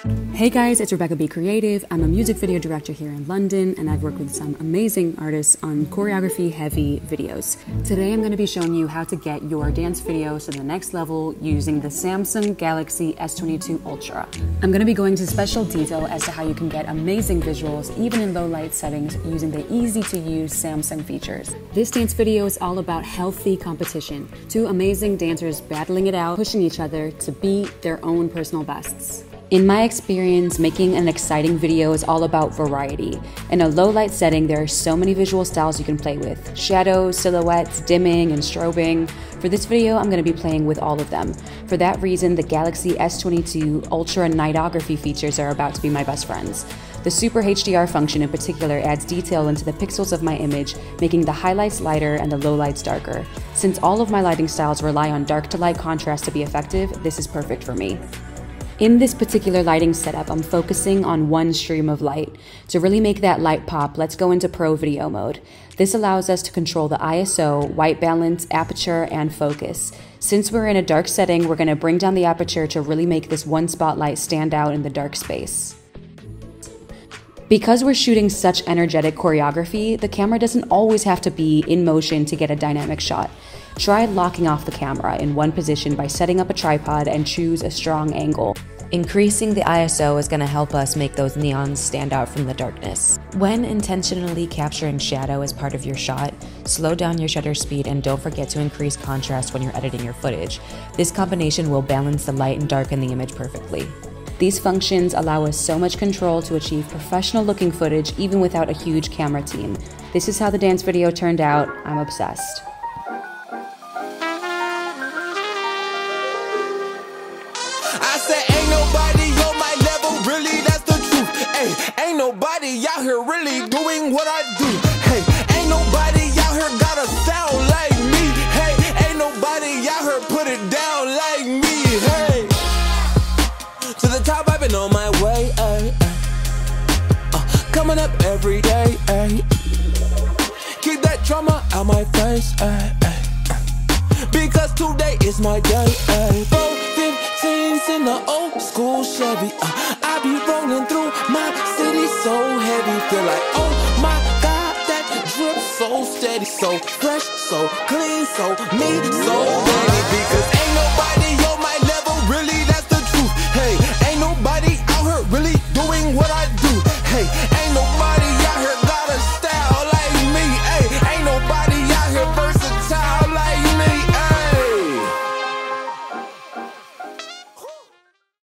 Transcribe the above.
Hey guys, it's Rebecca B Creative. I'm a music video director here in London and I've worked with some amazing artists on choreography heavy videos. Today I'm going to be showing you how to get your dance videos to the next level using the Samsung Galaxy S22 Ultra. I'm going to be going to special detail as to how you can get amazing visuals even in low light settings using the easy to use Samsung features. This dance video is all about healthy competition. Two amazing dancers battling it out, pushing each other to beat their own personal bests. In my experience, making an exciting video is all about variety. In a low light setting, there are so many visual styles you can play with shadows, silhouettes, dimming, and strobing. For this video, I'm going to be playing with all of them. For that reason, the Galaxy S22 Ultra Nightography features are about to be my best friends. The Super HDR function in particular adds detail into the pixels of my image, making the highlights lighter and the lowlights darker. Since all of my lighting styles rely on dark to light contrast to be effective, this is perfect for me. In this particular lighting setup, I'm focusing on one stream of light. To really make that light pop, let's go into Pro Video mode. This allows us to control the ISO, white balance, aperture, and focus. Since we're in a dark setting, we're going to bring down the aperture to really make this one spotlight stand out in the dark space. Because we're shooting such energetic choreography, the camera doesn't always have to be in motion to get a dynamic shot. Try locking off the camera in one position by setting up a tripod and choose a strong angle. Increasing the ISO is going to help us make those neons stand out from the darkness. When intentionally capturing shadow as part of your shot, slow down your shutter speed and don't forget to increase contrast when you're editing your footage. This combination will balance the light and darken the image perfectly. These functions allow us so much control to achieve professional looking footage even without a huge camera team. This is how the dance video turned out. I'm obsessed. Said, ain't nobody on my level, really, that's the truth. Hey, ain't nobody out here really doing what I do. Hey, ain't nobody out here got a sound like me. Hey, ain't nobody out here put it down like me. Hey, to the top, I've been on my way. Ay, ay. Uh, coming up every day. Ay. Keep that drama out my face. Ay. Because today is my day. Ay. Four, fifteens in the old school Chevy. Uh, I be rolling through my city so heavy. Feel like, oh my God, that drip so steady, so fresh, so clean, so me, so ready.